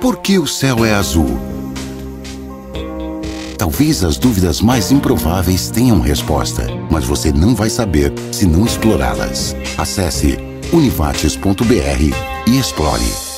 Por que o céu é azul? Talvez as dúvidas mais improváveis tenham resposta, mas você não vai saber se não explorá-las. Acesse univates.br e explore.